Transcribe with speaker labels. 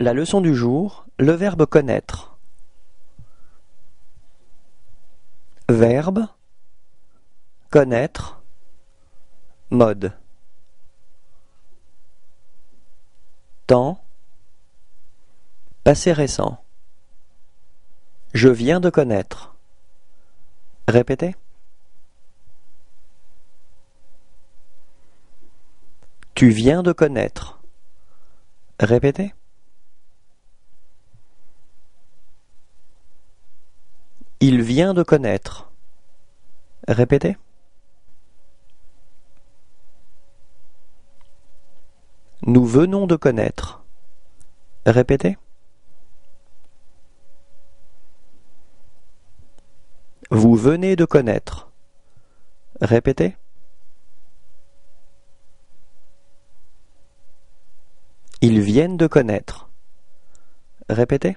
Speaker 1: La leçon du jour, le verbe connaître. Verbe connaître mode temps passé récent Je viens de connaître. Répétez. Tu viens de connaître. Répétez. Il vient de connaître. Répétez. Nous venons de connaître. Répétez. Vous venez de connaître. Répétez. Ils viennent de connaître. Répétez.